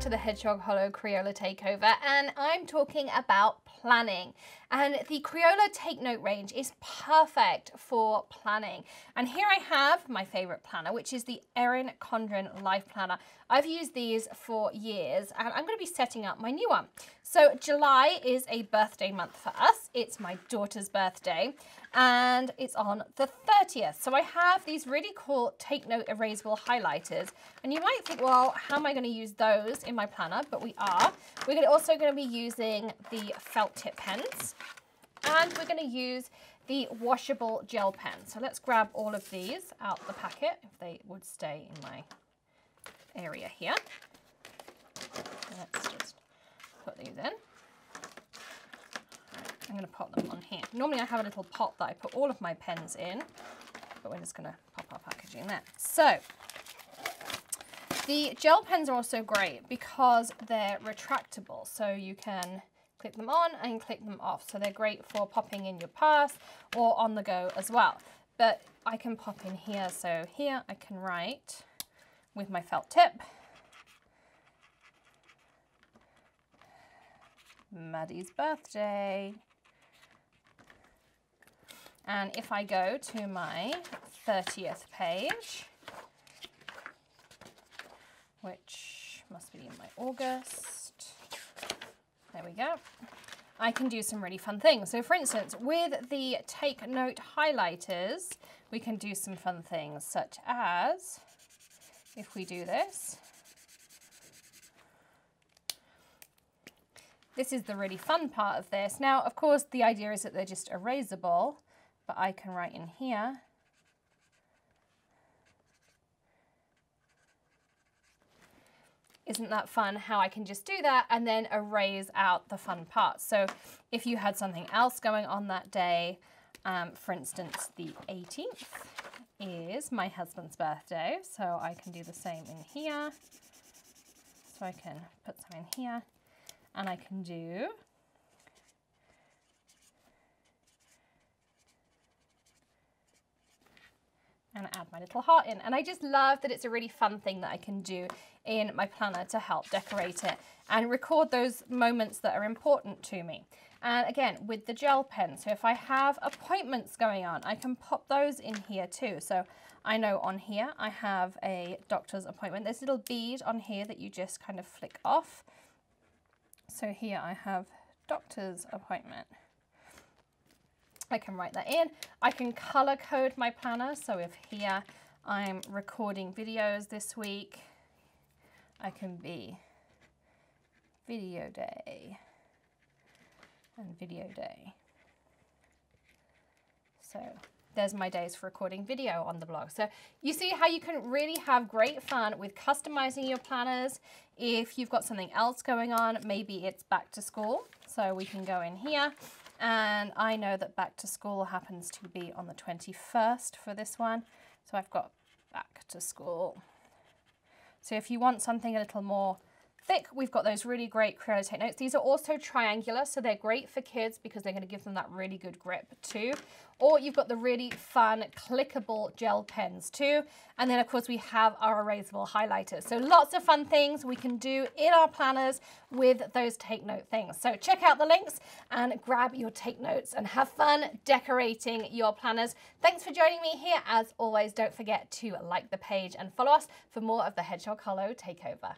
to the Hedgehog Hollow Crayola Takeover and I'm talking about planning. And the Crayola Take Note range is perfect for planning. And here I have my favorite planner, which is the Erin Condren Life Planner. I've used these for years and I'm going to be setting up my new one. So July is a birthday month for us. It's my daughter's birthday and it's on the 30th. So I have these really cool Take Note erasable highlighters. And you might think, well, how am I going to use those in my planner? But we are. We're also going to be using the felt tip pens and we're going to use the washable gel pen. So let's grab all of these out the packet if they would stay in my area here. Let's just put these in. I'm going to pop them on here. Normally I have a little pot that I put all of my pens in, but we're just going to pop our packaging there. So the gel pens are also great because they're retractable. So you can click them on and click them off. So they're great for popping in your purse or on the go as well. But I can pop in here. So here I can write with my felt tip. Maddie's birthday. And if I go to my 30th page, which must be in my August, there we go. I can do some really fun things. So for instance, with the Take Note highlighters, we can do some fun things such as, if we do this, this is the really fun part of this. Now, of course, the idea is that they're just erasable, but I can write in here, isn't that fun how I can just do that and then erase out the fun parts. So if you had something else going on that day, um, for instance, the 18th is my husband's birthday, so I can do the same in here. So I can put some in here and I can do and add my little heart in. And I just love that it's a really fun thing that I can do in my planner to help decorate it and record those moments that are important to me. And again, with the gel pen, so if I have appointments going on, I can pop those in here too. So I know on here I have a doctor's appointment. There's a little bead on here that you just kind of flick off. So here I have doctor's appointment. I can write that in. I can color code my planner. So if here I'm recording videos this week, I can be video day and video day. So there's my days for recording video on the blog. So you see how you can really have great fun with customizing your planners. If you've got something else going on, maybe it's back to school. So we can go in here and I know that back to school happens to be on the 21st for this one. So I've got back to school. So if you want something a little more thick, we've got those really great Crayola Take Notes. These are also triangular, so they're great for kids because they're going to give them that really good grip too. Or you've got the really fun clickable gel pens too. And then of course we have our erasable highlighters. So lots of fun things we can do in our planners with those Take Note things. So check out the links and grab your Take Notes and have fun decorating your planners. Thanks for joining me here. As always, don't forget to like the page and follow us for more of the Hedgehog Hollow Takeover.